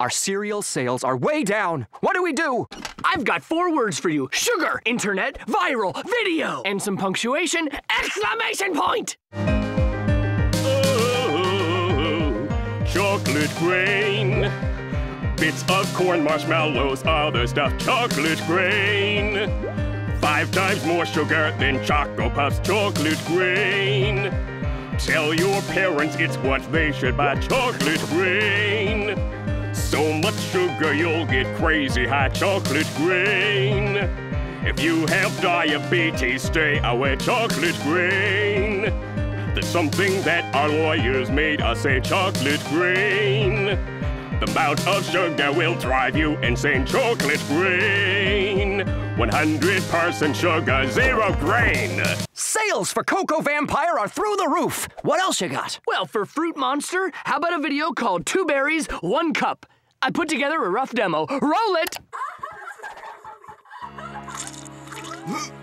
Our cereal sales are way down. What do we do? I've got four words for you sugar, internet, viral, video, and some punctuation! Exclamation point! Oh, chocolate grain. Bits of corn, marshmallows, other stuff, chocolate grain. Five times more sugar than Choco Puffs, chocolate grain. Tell your parents it's what they should buy, chocolate grain. So much sugar you'll get crazy high, chocolate grain. If you have diabetes, stay away, chocolate grain. There's something that our lawyers made us say, chocolate grain. The amount of sugar will drive you insane, chocolate grain. 100% sugar, zero grain. Sales for Cocoa Vampire are through the roof. What else you got? Well, for Fruit Monster, how about a video called Two Berries, One Cup? I put together a rough demo. Roll it!